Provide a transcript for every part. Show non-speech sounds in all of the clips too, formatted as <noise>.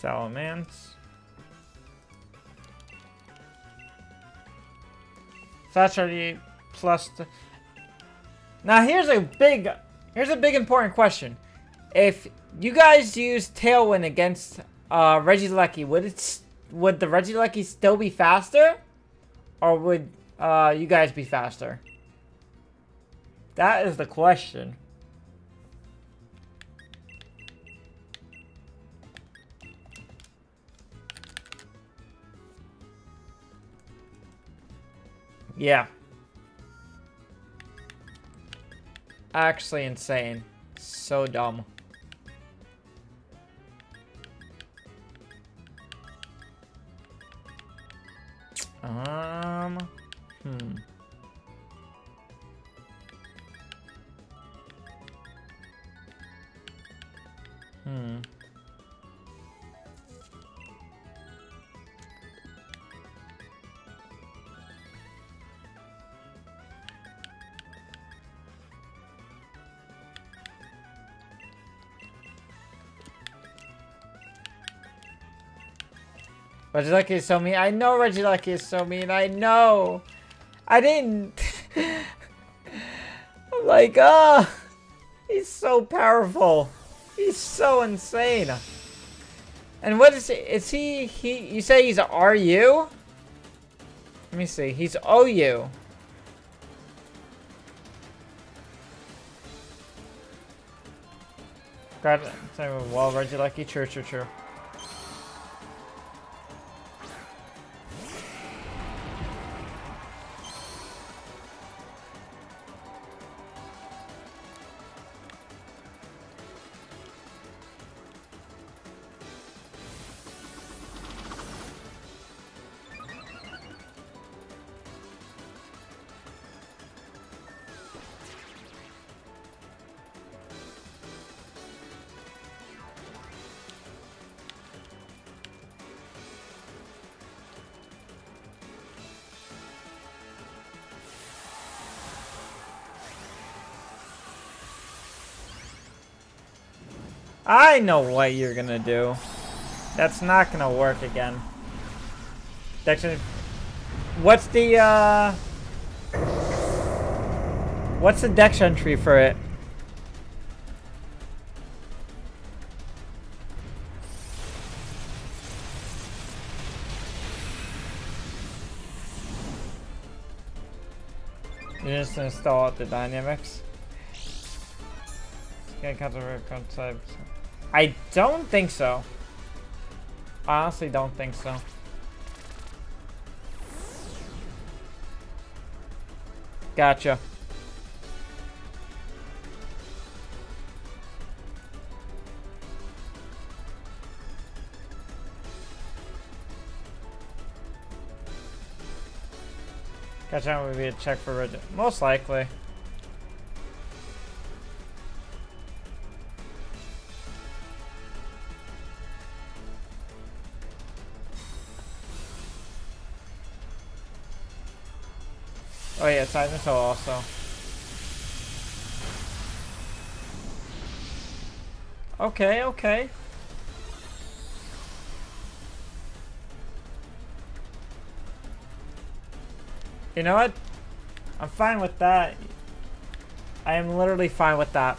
Salamence. Saturday plus. The... Now here's a big, here's a big important question. If you guys use Tailwind against uh, Regieleki, would it would the Regieleki still be faster, or would uh, you guys be faster? That is the question. Yeah. Actually insane. So dumb. Um, hmm. Regieleki is so mean. I know Regieleki is so mean. I know. I didn't. <laughs> I'm like, ah. Oh, he's so powerful. He's so insane. And what is he? Is he, he, you say he's RU? Let me see. He's OU. God, well, Regieleki, true, true, true. I know what you're gonna do. That's not gonna work again. Dex What's the, uh... What's the dex entry for it? You just install the dynamics. Get counter concepts. I don't think so. I honestly don't think so. Gotcha. Gotcha, would be a check for Reggie. Most likely. Oh yeah, side missile also. Okay, okay. You know what? I'm fine with that. I am literally fine with that.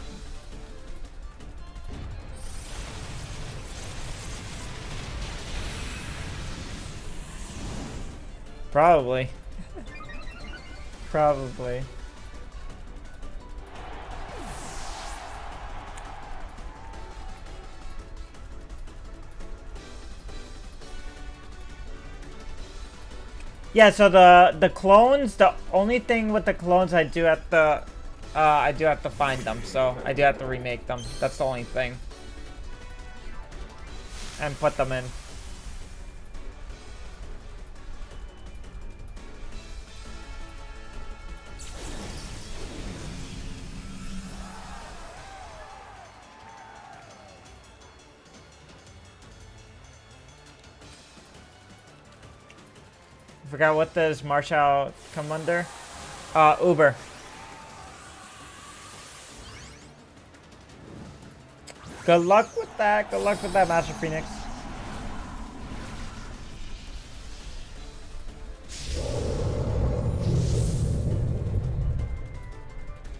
Probably. Probably. Yeah, so the the clones, the only thing with the clones I do have to uh, I do have to find them, so I do have to remake them. That's the only thing. And put them in. forgot what does Marshall come under? Uh, Uber. Good luck with that. Good luck with that, Master Phoenix.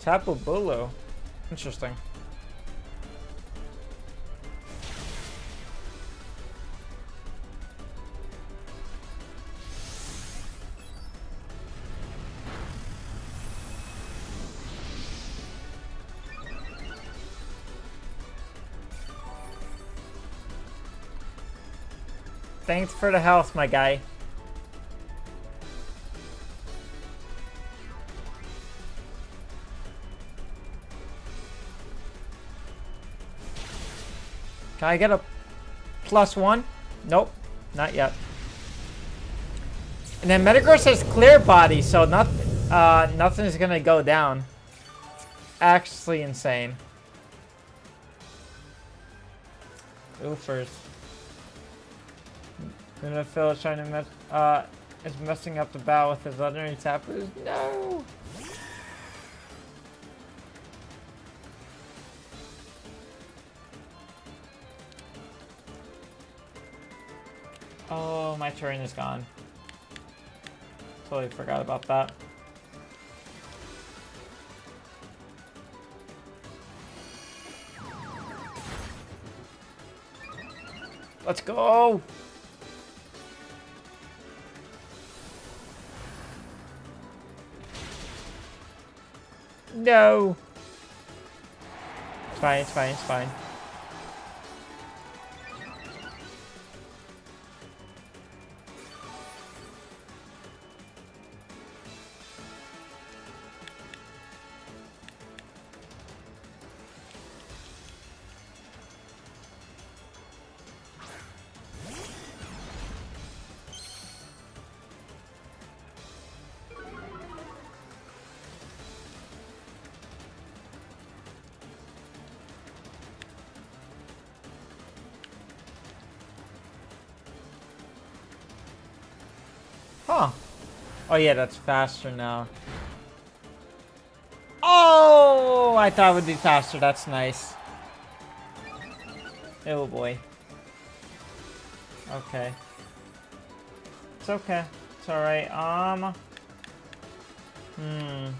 Tapu Interesting. Thanks for the health, my guy. Can I get a plus one? Nope, not yet. And then Metagross has clear body, so not, uh, nothing's gonna go down. Actually insane. Oofers. Then Phil is trying to mess, uh, is messing up the battle with his legendary tapers. No! Oh, my turn is gone. Totally forgot about that. Let's go! No! It's fine, it's fine, it's fine. Huh. Oh yeah, that's faster now. Oh, I thought it would be faster. That's nice. Oh boy. Okay. It's okay. It's alright. Um. Hmm.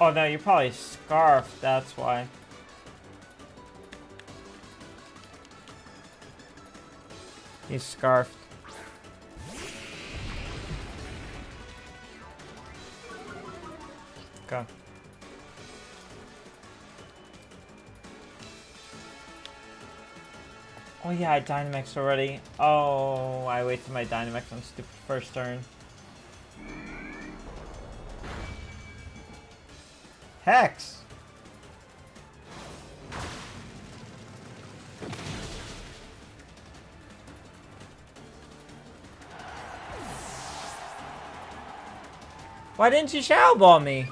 Oh no, you're probably scarfed. That's why. He's scarfed. Oh yeah, I Dynamax already. Oh, I wasted my Dynamax on stupid first turn. Hex! Why didn't you Shadow Ball me?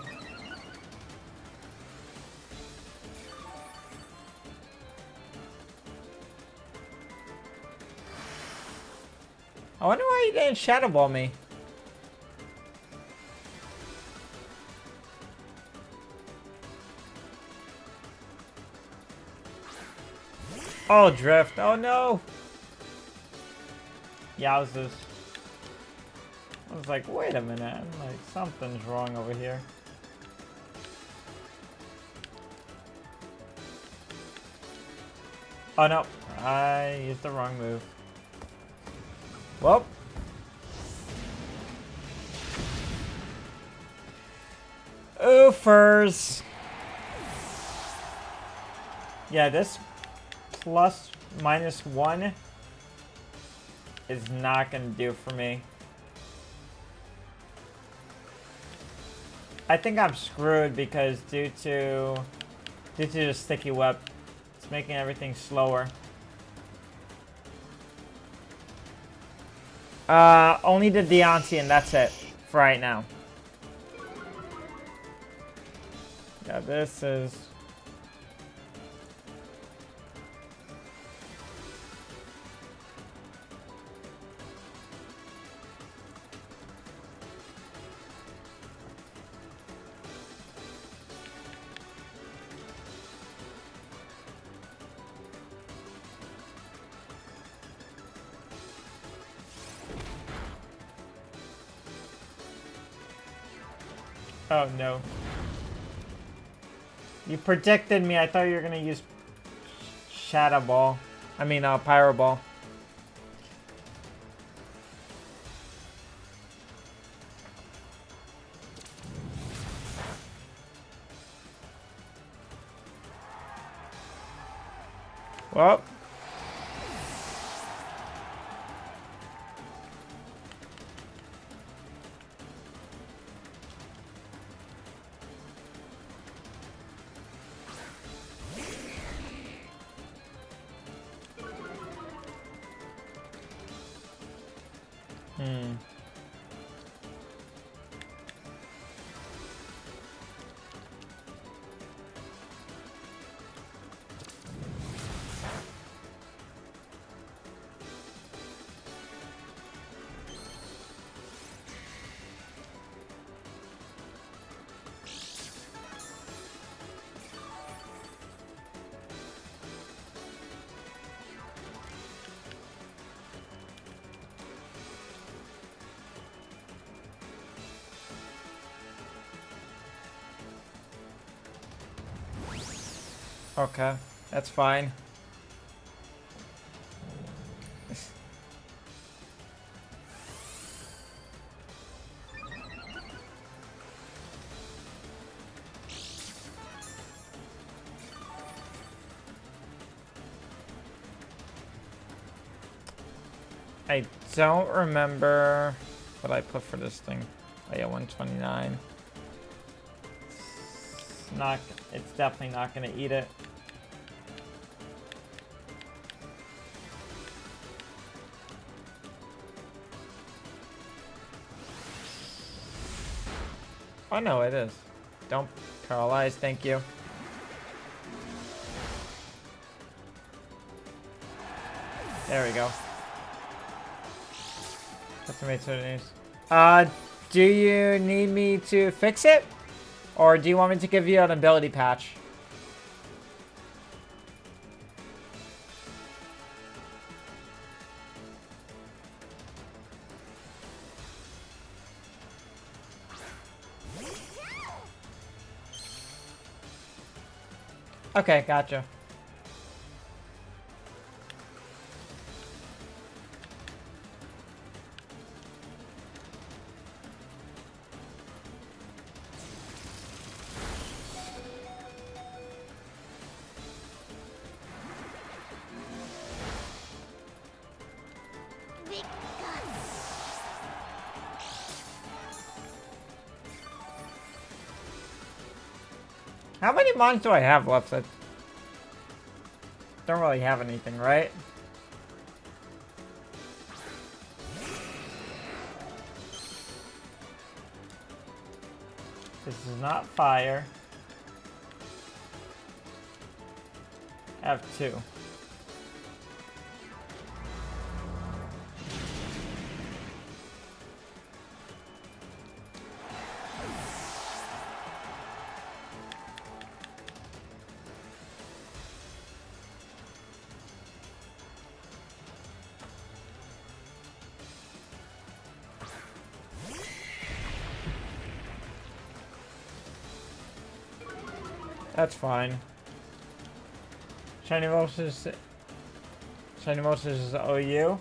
Didn't Shadow Ball me. Oh, drift. Oh, no. Yowzers. I was like, wait a minute. I'm like, something's wrong over here. Oh, no. I used the wrong move. Well. Oofers. Yeah, this plus minus one is not going to do for me. I think I'm screwed because due to due to the sticky web, it's making everything slower. Uh, only the Deontay and that's it for right now. this is... Oh, no. You predicted me. I thought you were gonna use Shadow Ball. I mean, uh, Pyro Ball. Okay, that's fine. I don't remember what I put for this thing. Oh yeah, 129. It's not, it's definitely not gonna eat it. Oh no, it is. Don't paralyze, thank you. There we go. That's it Uh, do you need me to fix it? Or do you want me to give you an ability patch? Okay, gotcha. How many mons do I have left? I don't really have anything, right? This is not fire. I have two. That's fine. Shiny Moses. Shiny Moses is the OU.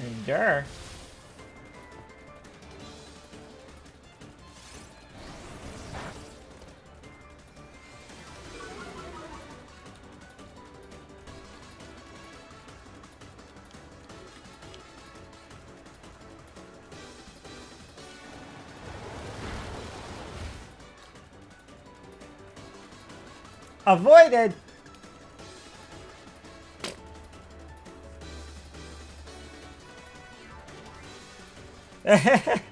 Endure. Avoided! <laughs>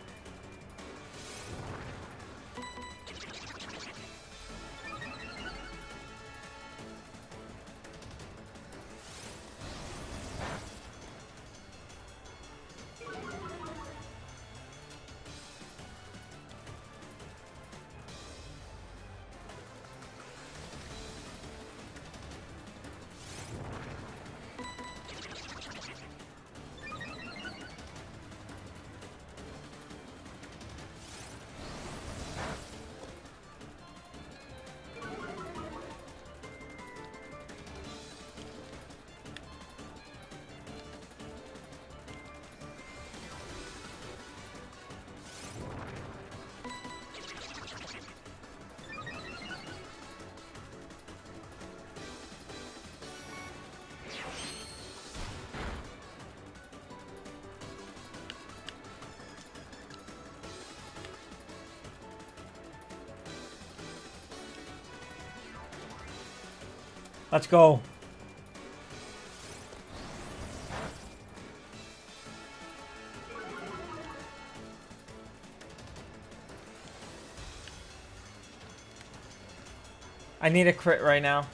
Let's go. I need a crit right now.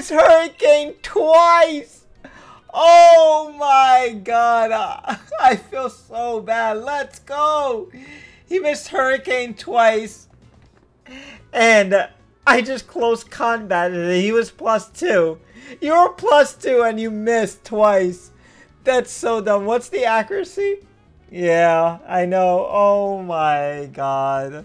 Missed Hurricane twice! Oh my god! I feel so bad. Let's go! He missed Hurricane twice. And I just close combated He was plus two. You were plus two and you missed twice. That's so dumb. What's the accuracy? Yeah, I know. Oh my god.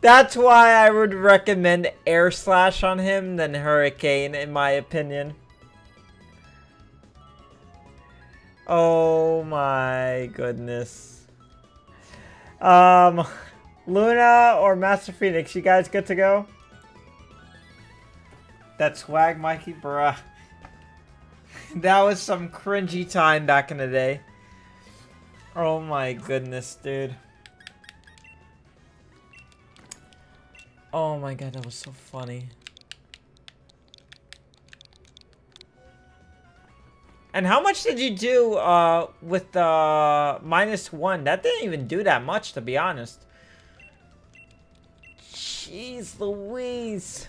That's why I would recommend Air Slash on him than Hurricane, in my opinion. Oh my goodness. Um, Luna or Master Phoenix, you guys good to go? That swag, Mikey, bruh. <laughs> that was some cringy time back in the day. Oh my goodness, dude. Oh my god, that was so funny. And how much did you do uh, with the uh, minus one? That didn't even do that much, to be honest. Jeez Louise.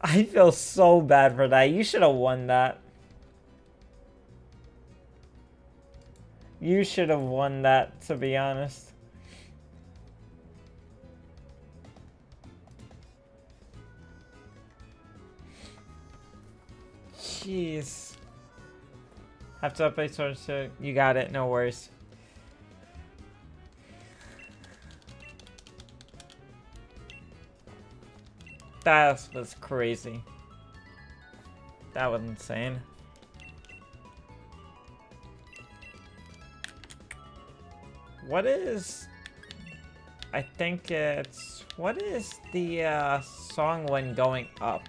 I feel so bad for that. You should have won that. You should have won that, to be honest. Jeez. Have to update source. So you got it. No worries. That was crazy. That was insane. What is... I think it's... What is the uh, song when going up?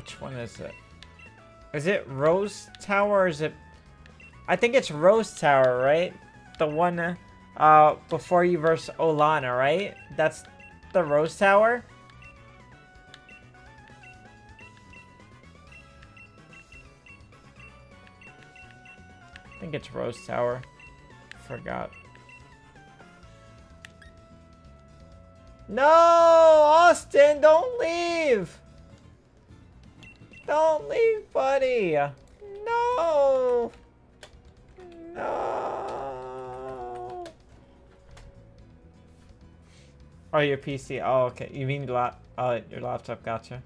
Which one is it? Is it Rose Tower is it... I think it's Rose Tower, right? The one uh, before you verse Oleana, right? That's the Rose Tower? I think it's Rose Tower. Forgot. No! Austin, don't leave! Don't leave, buddy! No! No! Oh, your PC. Oh, okay. You mean lap? Oh, uh, your laptop. Gotcha.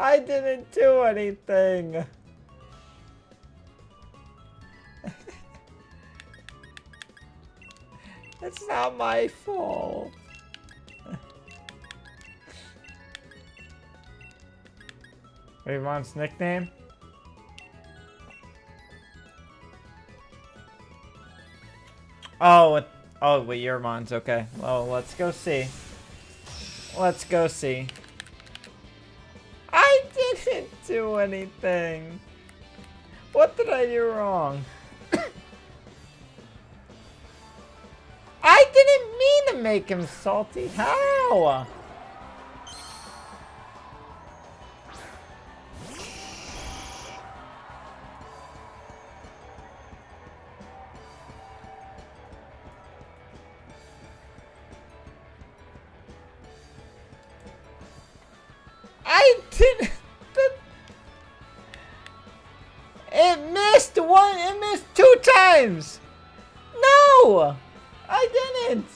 I didn't do anything. <laughs> it's not my fault. <laughs> Ramon's nickname? Oh, oh, wait, your Mon's okay. Well, let's go see. Let's go see. Do anything. What did I do wrong? <coughs> I didn't mean to make him salty. How? I didn't. <laughs> times! No! I didn't!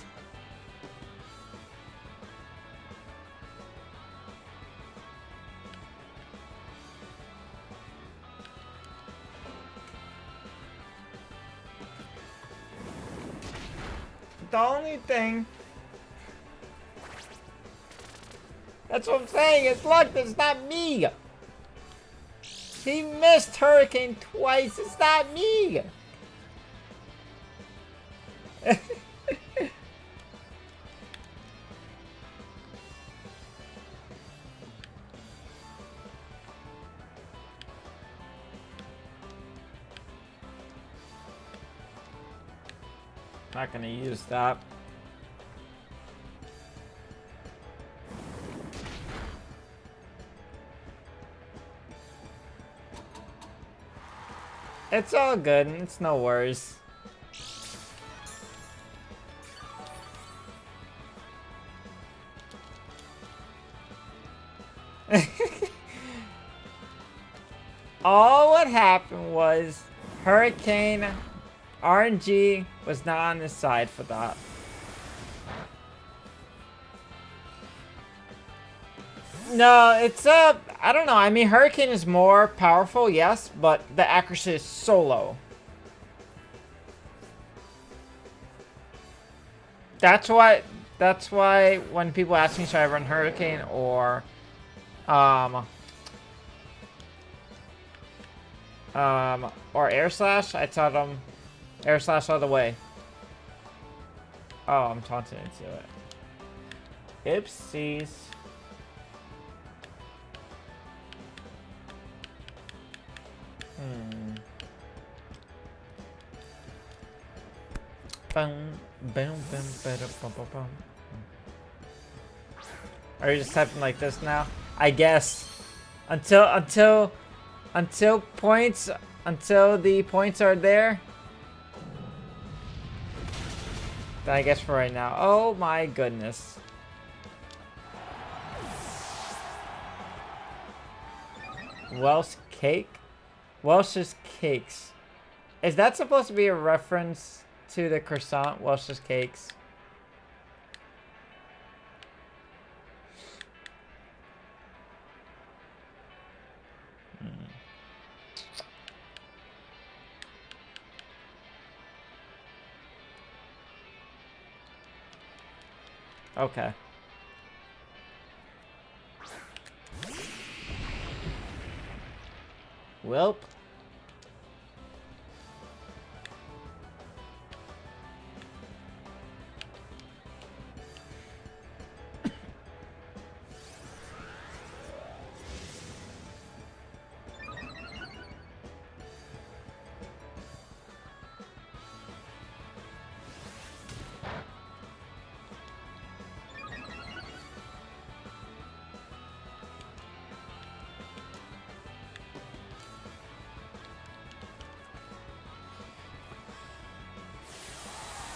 The only thing... That's what I'm saying, it's luck, it's not me! He missed Hurricane twice, it's not me! Not gonna use that. It's all good. It's no worries. <laughs> all what happened was Hurricane RNG was not on his side for that. No, it's uh, I don't know. I mean, Hurricane is more powerful, yes, but the accuracy is so low. That's why. That's why when people ask me, should I run Hurricane or, um, um, or Air Slash, I tell them Air slash all the way. Oh, I'm taunting into it. Oopsies. Hmm. Boom, boom, boom, boom, boom, boom. Are you just typing like this now? I guess. Until, until, until points, until the points are there. I guess for right now. Oh my goodness. Welsh cake? Welsh's cakes. Is that supposed to be a reference to the croissant Welsh's cakes? Okay. Welp.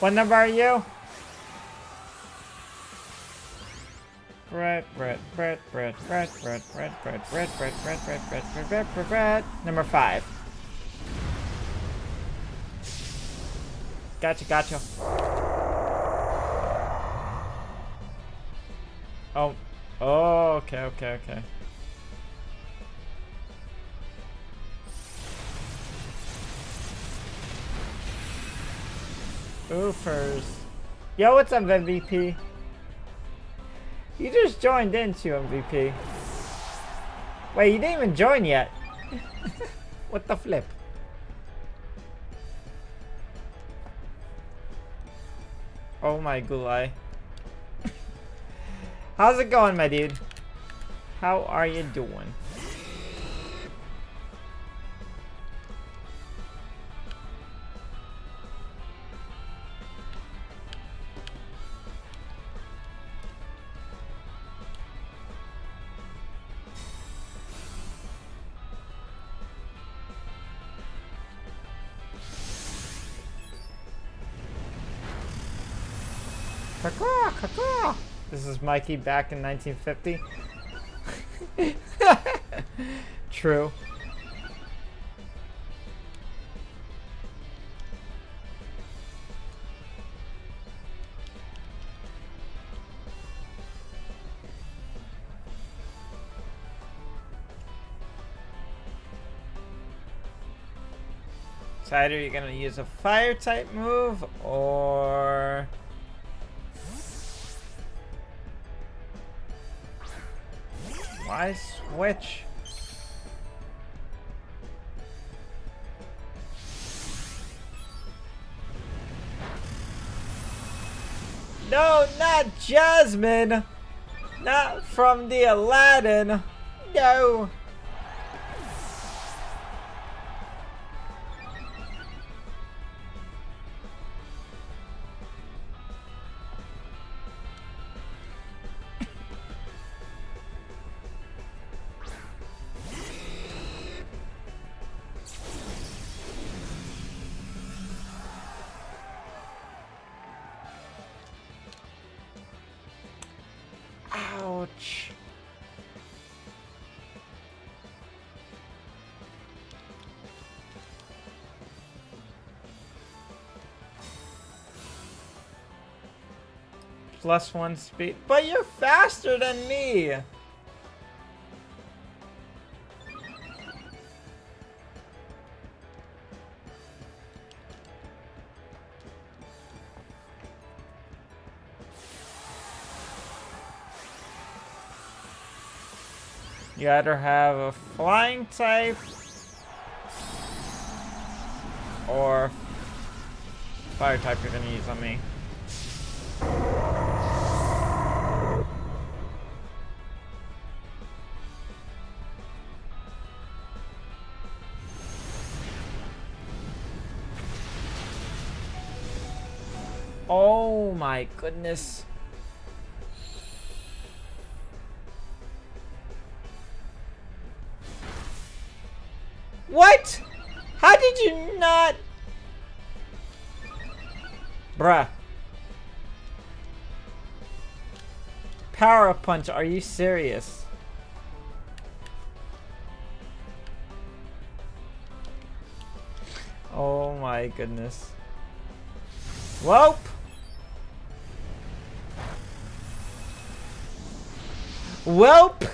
What number are you? Brett, Brett, Brett, Brett, Brett, Brett, Brett, Brett, Brett, Brett, Brett, Brett, Brett, Brett, Brett, Brett, Brett, Number five. Gotcha, gotcha. Oh. Oh, okay, okay, okay. Oofers. Yo, what's up, MVP? You just joined in too, MVP. Wait, you didn't even join yet. <laughs> what the flip? Oh my gulai. <laughs> How's it going, my dude? How are you doing? This is Mikey back in 1950. <laughs> True. So either you're gonna use a fire type move or Why switch? No, not Jasmine! Not from the Aladdin! No! Plus one speed. But you're faster than me! You either have a flying type or fire type you're gonna use on me. Oh my goodness. What? How did you not? Bruh. Power punch, are you serious? Oh my goodness. Welp! Welp!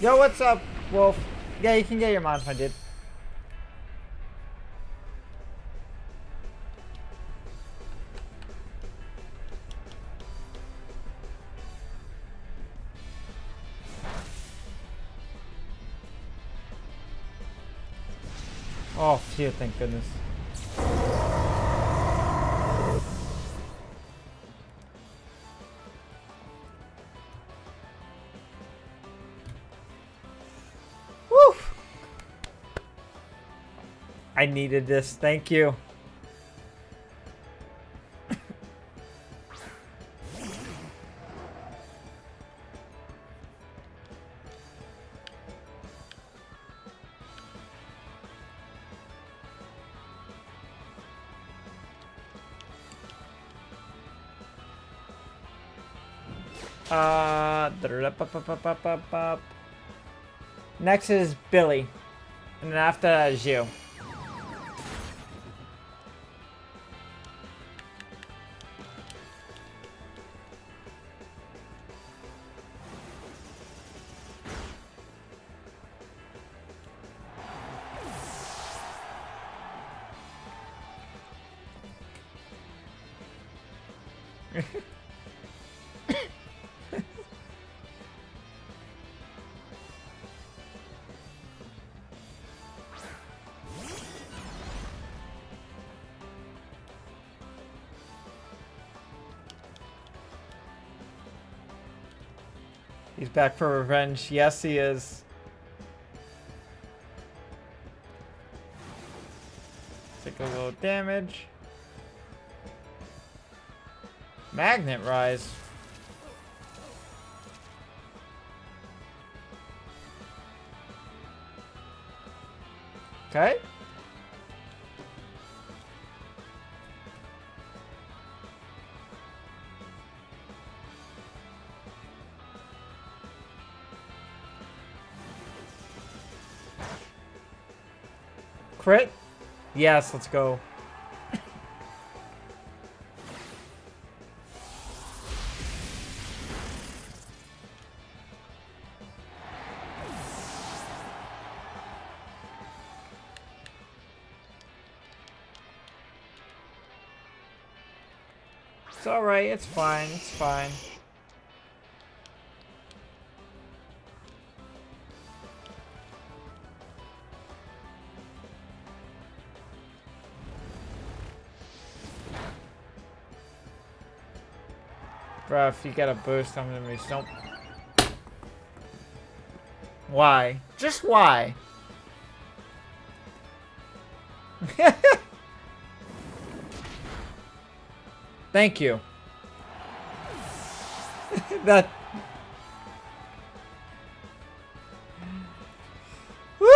Yo, what's up, Wolf? Yeah, you can get your modified, dude. Phew, thank goodness. Woo! I needed this, thank you. Uh. Next is Billy. And then after that is you. Back for revenge. Yes, he is. Take a little damage. Magnet Rise. Okay. Crit? Yes, let's go. It's alright, it's fine, it's fine. If you get a boost, I'm gonna be. Why? Just why? <laughs> Thank you. <laughs> that... Woo!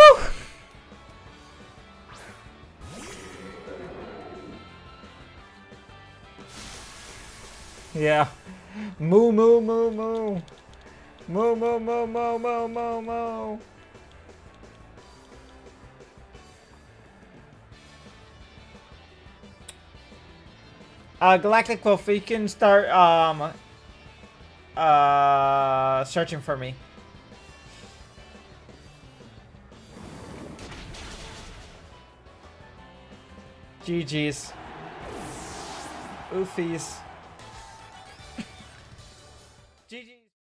Yeah. Moo moo moo moo. Moo moo moo moo moo moo moo. Uh, Galactic Wolf, you can start um, uh, searching for me. GG's. Oofies.